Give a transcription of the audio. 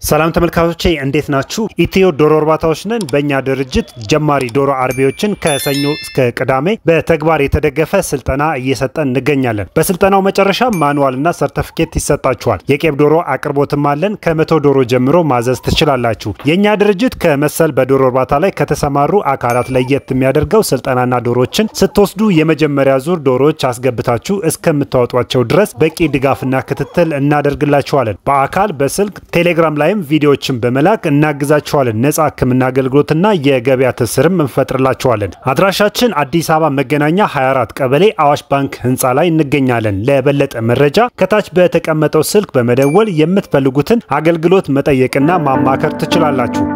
ሰላም ተመልካቾቼ እንዴት ናችሁ? ኢትዮ ዶሮ እርባታዎች ነን። በእኛ ድርጅት ጀማሪ ዶሮ አርቢዎችን ከሰኞ እስከ ቅዳሜ በተግባር የተደገፈ ስልጠና እየሰጠን እንገኛለን። በስልጠናው መጨረሻ ማኑዋልና ሰርተፊኬት ይሰጣችኋል። የቄብ ዶሮ አቅርቦትም አለን። ከመቶ ዶሮ ጀምሮ ማዘዝ ትችላላችሁ። የእኛ ድርጅት ከመሰል በዶሮ እርባታ ላይ ከተሰማሩ አካላት ለየት የሚያደርገው ስልጠናና ዶሮችን ስትወስዱ የመጀመሪያ ዙር ዶሮዎች አስገብታችሁ እስከምታወጧቸው ድረስ በቂ ድጋፍና ክትትል እናደርግላችኋለን። በአካል በስልክ ቴሌግራም ላይ ላይም ቪዲዮዎችን በመላክ እናግዛችኋለን። ነጻ ሕክምና አገልግሎትና የገበያ ትስስርም እንፈጥርላችኋለን። አድራሻችን አዲስ አበባ መገናኛ 24 ቀበሌ አዋሽ ባንክ ህንፃ ላይ እንገኛለን። ለበለጠ መረጃ ከታች በተቀመጠው ስልክ በመደወል የምትፈልጉትን አገልግሎት መጠየቅና ማማከር ትችላላችሁ።